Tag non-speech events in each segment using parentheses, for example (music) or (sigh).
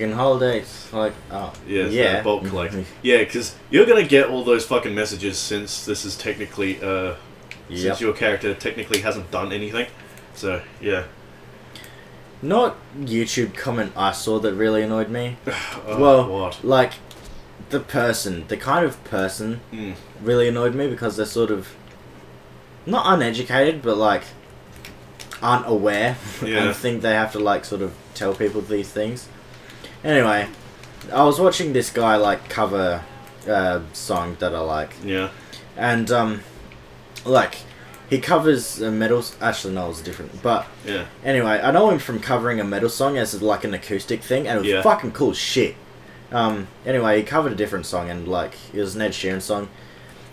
fucking holidays. Like, oh, Yeah, yeah. bulk. Yeah, because you're gonna get all those fucking messages since this is technically, uh, Yep. since your character technically hasn't done anything. So yeah. Not YouTube comment I saw that really annoyed me. (sighs) Oh, well, what? like the person, the kind of person Mm. really annoyed me because they're sort of not uneducated, but like aren't aware (laughs) Yeah. and think they have to like sort of tell people these things. Anyway, I was watching this guy like cover a song that I like, Yeah. and um, like he covers a metal. Actually, no, it was different, but Yeah. Anyway, I know him from covering a metal song as like an acoustic thing, and it was Yeah. fucking cool as shit. Um, anyway, he covered a different song, and like it was an Ed Sheeran song,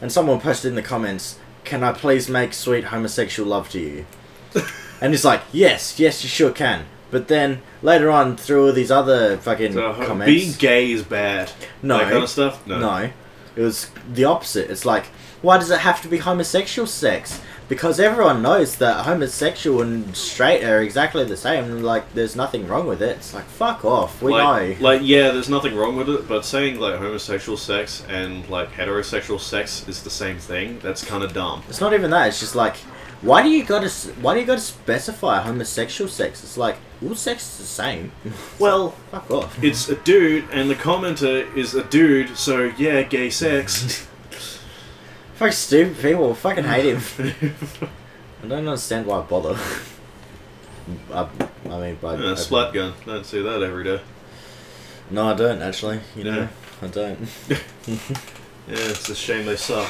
and someone posted in the comments, "Can I please make sweet homosexual love to you?" (laughs) and he's like, "Yes, yes, you sure can." But then later on, through all these other fucking So comments, being gay is bad. no, That kind of stuff. No. no, it was the opposite. It's like, why does it have to be homosexual sex? Because everyone knows that homosexual and straight are exactly the same. Like, there's nothing wrong with it. It's like, fuck off. We like, know. like yeah, there's nothing wrong with it, but saying like homosexual sex and like heterosexual sex is the same thing, that's kind of dumb. It's not even that. It's just like, why do you gotta, why do you gotta specify homosexual sex? It's like, all sex is the same. (laughs) Well, fuck off. it's a dude, and the commenter is a dude, so yeah, gay sex. (laughs) Fuck stupid people. Fucking hate him. (laughs) I don't understand why I bother. I, I mean, by uh, Yeah, splat gun. Don't see that every day. No, I don't actually. You know, I don't. Yeah, it's a shame they suck.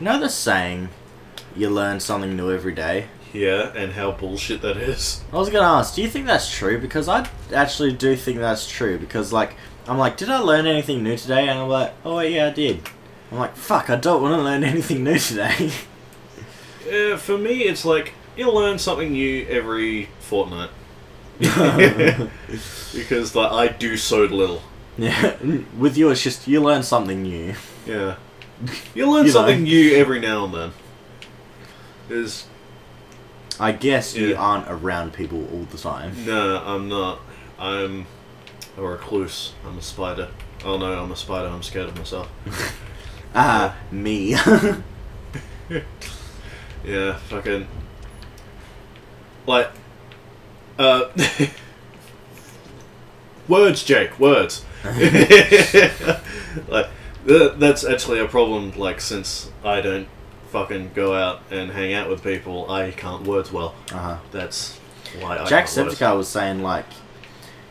You know the saying, you learn something new every day? Yeah, and how bullshit that is. I was gonna ask, do you think that's true? Because I actually do think that's true. Because, like, I'm like, did I learn anything new today? And I'm like, oh, yeah, I did. I'm like, fuck, I don't want to learn (laughs) anything new today. Yeah, for me, it's like you learn something new every fortnight. (laughs) because like I do so little. yeah, (laughs) with you, it's just, you learn something new. Yeah, (laughs) you learn You know. something new every now and then. Is I guess you aren't around people all the time. no, I'm not. I'm a recluse. I'm a spider. Oh no, I'm a spider. I'm scared of myself. (laughs) Ah, me. (laughs) Yeah, fucking. Like, uh. words, Jake, words. like, that's actually a problem, like, since I don't fucking go out and hang out with people, I can't words well. uh-huh. That's why I Jacksepticeye was saying like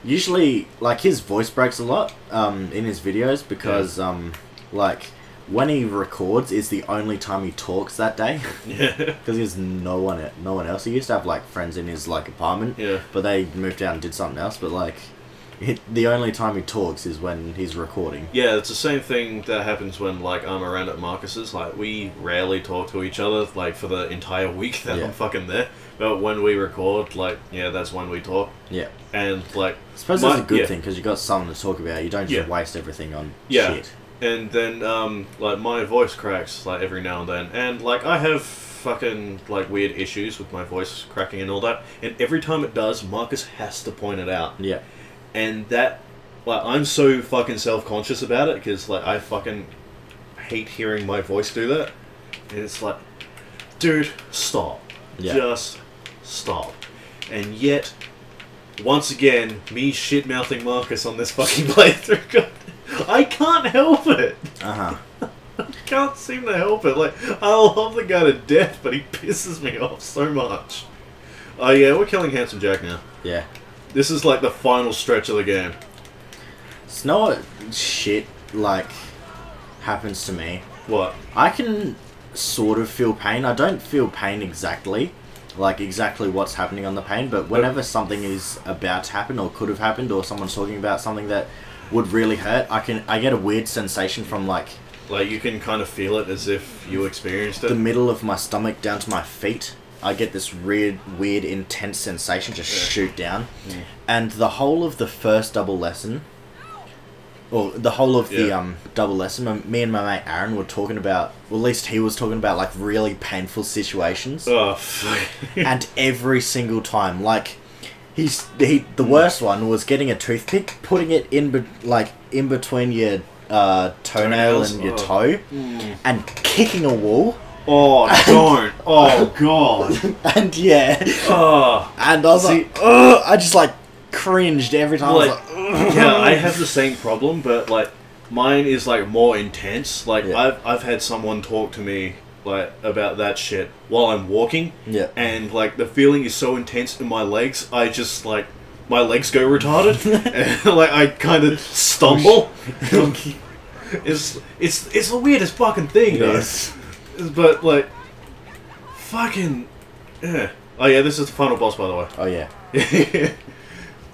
usually like his voice breaks a lot um in his videos because um like when he records is the only time he talks that day (laughs) (laughs) Yeah. because he has no one no one else. He used to have like friends in his like apartment, Yeah. but they moved out and did something else. But like it, the only time he talks is when he's recording. Yeah, it's the same thing that happens when like I'm around at Marcus's. Like we rarely talk to each other like for the entire week (laughs) that Yeah. I'm fucking there. But when we record, like yeah, that's when we talk. Yeah, And like I suppose My- that's a good yeah. thing because you got something to talk about. You don't just Yeah. waste everything on Yeah. shit. and then um like my voice cracks like every now and then. And like I have fucking like weird issues with my voice cracking and all that. And every time it does, Marcus has to point it out. Yeah, And that like I'm so fucking self-conscious about it because like I fucking hate hearing my voice do that. And it's like dude, stop. Yeah. Just stop. And yet, once again, me shit mouthing Marcus on this (laughs) fucking playthrough. God, I can't help it. (laughs) uh huh. Can't seem to help it. Like I love the guy to death, but he pisses me off so much. Oh yeah, we're killing Handsome Jack now. Yeah. This is like the final stretch of the game. It's not shit like happens to me. What? I can sort of feel pain. I don't feel pain exactly, like exactly what's happening on the pain, but whenever something is about to happen or could have happened or someone's talking about something that would really hurt, I can I get a weird sensation from like Like you can kind of feel it as if you experienced it. the middle of my stomach down to my feet. I get this weird, weird, intense sensation just Yeah. shoot down, Mm. and the whole of the first double lesson, or the whole of the um double lesson, me and my mate Aaron were talking about. Well, at least he was talking about like really painful situations, Oh, fuck. and (laughs) every single time, like he's he the worst one was getting a toothpick, putting it in be, like in between your uh, toenail Toenails? and your Oh. toe, and kicking a wall, oh, (laughs) don't. Oh, God. (laughs) and yeah, Oh. and I was See- like, Ugh! I just like cringed every time. I was Like, like, yeah, I (laughs) have the same problem, but like mine is like more intense. Like Yeah. I've I've had someone talk to me like about that shit while I'm walking, yeah. and like the feeling is so intense in my legs, I just like my legs go retarded, and like I kind of stumble. it's it's it's the weirdest fucking thing, though. Yes. But like, fucking, yeah. Oh yeah, this is the final boss, by the way. Oh yeah. (laughs)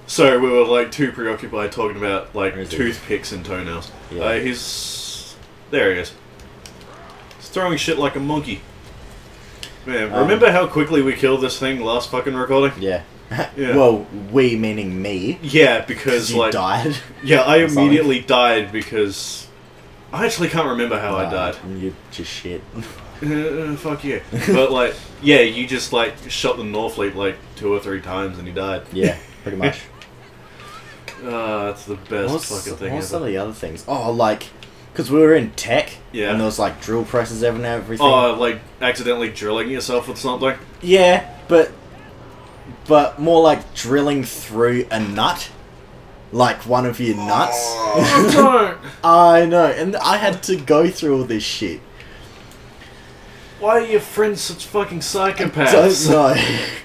Sorry, we were like too preoccupied talking about like Where is he? toothpicks and toenails. Yeah. Uh, he's there. He is. He's throwing shit like a monkey. Man, Um, remember how quickly we killed this thing last fucking recording? Yeah. (laughs) Yeah. Well, we meaning me. Yeah, Because like died. yeah, I (laughs) immediately died because I actually can't remember how I Uh, died. You just shit. (laughs) Uh, fuck you. but like, yeah, you just like shot the Norfleet like two or three times and he died. yeah, pretty much. (laughs) (laughs) Ah, that's the best What's, fucking thing what's some of the other things? Oh, like, because we were in tech. Yeah. And there was like drill presses and everything. Oh, like accidentally drilling yourself with something. Yeah, but but more like drilling through a nut, like one of your nuts. Oh, don't. (laughs) I know, and I had to go through all this shit. Why are your friends such fucking Don't psychopaths? know. (laughs)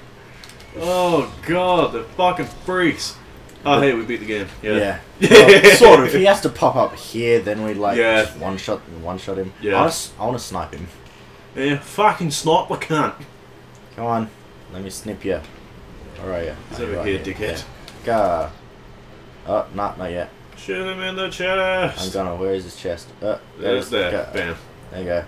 Oh god, they're fucking freaks. Oh hey, we beat the game. Yeah. Yeah. (laughs) Well, sort of. If he has to pop up here, then we like Yeah. just one shot, one shot him. Yeah. I want to, I snipe him. Yeah, fucking snot the cunt. Come on, let me snip you. Where are you? He's Oh, over here, right dickhead. Go. Oh, not not yet. Shoot him in the chest. I'm gonna. Where is his chest? Uh, there, it There's is. there. Go. Bam. There you go.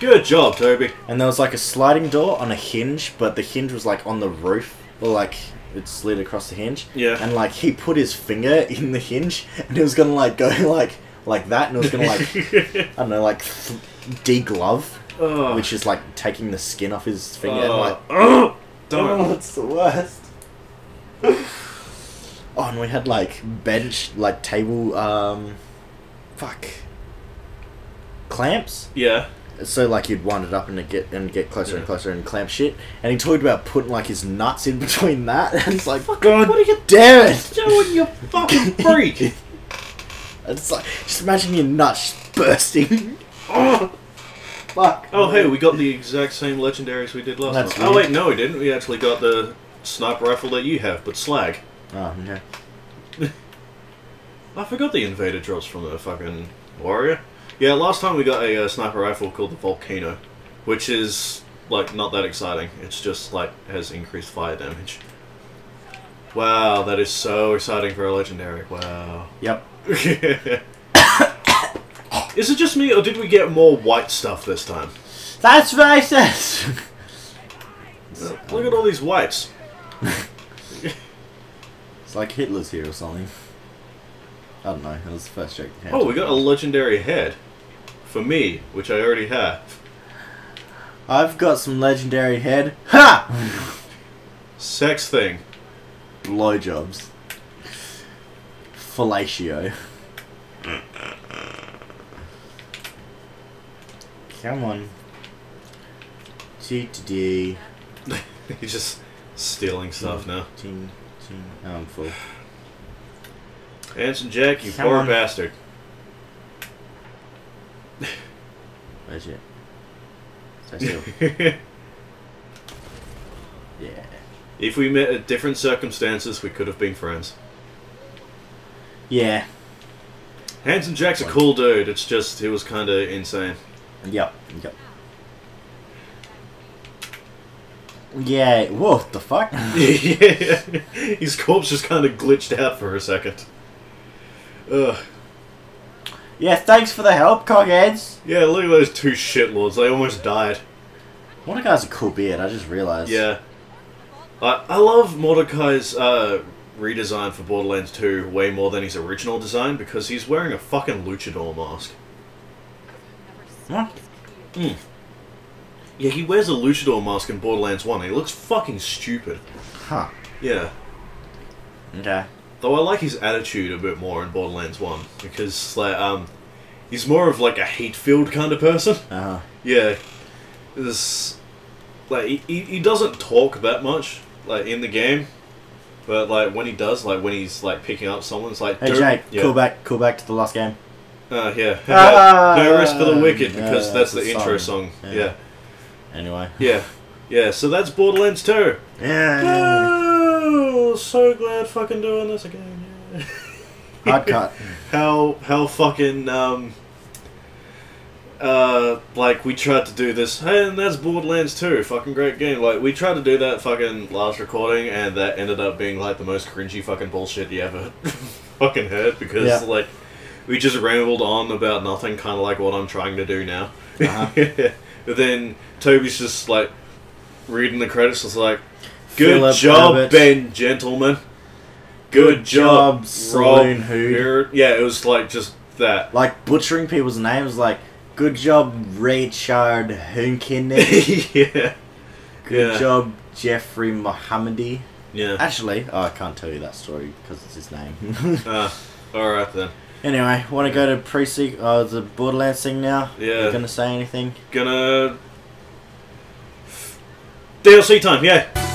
Good job, Toby. And there was like a sliding door on a hinge, but the hinge was like on the roof, or like it slid across the hinge. Yeah. And like he put his finger in the hinge, and it was gonna like go (laughs) like like that, and it was gonna like (laughs) I don't know like th- deglove, oh. which is like taking the skin off his finger. and, Oh. like oh, (clears throat) don't. (laughs) oh, it's the worst. Oh, and we had like bench, like table, um, fuck, clamps. Yeah. So like you'd wind it up and get and get closer and closer and clamp shit. And he talked about putting like his nuts in (laughs) between that. And it's like, Fuck, God what are you damn it! doing, you fucking (laughs) freak? It's like just imagine your nuts bursting. (laughs) oh, fuck. Oh, hey, we got the exact same legendaries we did last That's time. Oh, wait, no, we didn't. We actually got the sniper rifle that you have, but slag. Oh no. (laughs) I forgot the invader drops from the fucking warrior. Yeah, last time we got a uh, sniper rifle called the Volcano, which is like not that exciting. It's just like has increased fire damage. Wow, that is so exciting for a legendary. Wow. Yep. (laughs) is it just me, or did we get more white stuff this time? That's racist. Look at all these whites. (laughs) Like Hitler's here or something. I don't know. That was the first joke. Oh, we got a legendary head for me, which I already have. I've got some legendary head. Ha! Sex thing. Blowjobs. Fellatio. Come on. T to D. He's just stealing stuff now. Ting, ting. Oh, I'm full. Handsome Jack, you Come poor bastard. (laughs) That's it? Stay (laughs) still. yeah. if we met at different circumstances, we could have been friends. Yeah. Handsome Jack's a cool dude. It's just he was kind of insane. Yep. Yep. Yeah. What the fuck? (laughs) yeah, his corpse just kind of glitched out for a second. Ugh. yeah. Thanks for the help, cogheads. Yeah, look at those two shitlords. They almost died. Mordecai's a cool beard. I just realized. Yeah. I, I love Mordecai's uh, redesign for Borderlands 2 way more than his original design because he's wearing a fucking luchador mask. What? Yeah, he wears a luchador mask in Borderlands 1 he looks fucking stupid. Huh. Yeah. Okay. Though I like his attitude a bit more in Borderlands 1 because like um he's more of like a hate-filled kind of person. Uh huh. Yeah. This like he, he, he doesn't talk that much like in the game. But like when he does, like when he's like picking up someone, it's like Hey Jake, yeah. call back, call back to the last game. Uh, yeah. Ah, no rest for the wicked because yeah, that's the it's a intro song. song. Yeah. Yeah. Anyway. yeah, yeah. So that's Borderlands 2. Yeah. Oh, so glad fucking doing this again. Yeah. Hard cut. (laughs) how how fucking um uh like we tried to do this hey, and that's Borderlands 2 fucking great game like we tried to do that fucking last recording and that ended up being like the most cringy fucking bullshit you ever (laughs) fucking heard because Yeah. like we just rambled on about nothing kind of like what I'm trying to do now Uh-huh. (laughs) but then Toby's just like reading the credits it's like good Philip job Herbert. Ben gentleman good, Good job, job, Saloon Rob Hood. Heard." yeah it was like just that Like butchering people's names, like good job Richard Hunkinen. (laughs) yeah. Good Yeah. job Jeffrey Mohammadi. Yeah. Actually, oh, I can't tell you that story because it's his name. (laughs) Uh, alright then. Anyway, want to go to pre uh, the Borderlands thing now? Yeah. You gonna say anything? Gonna. DLC time, yeah.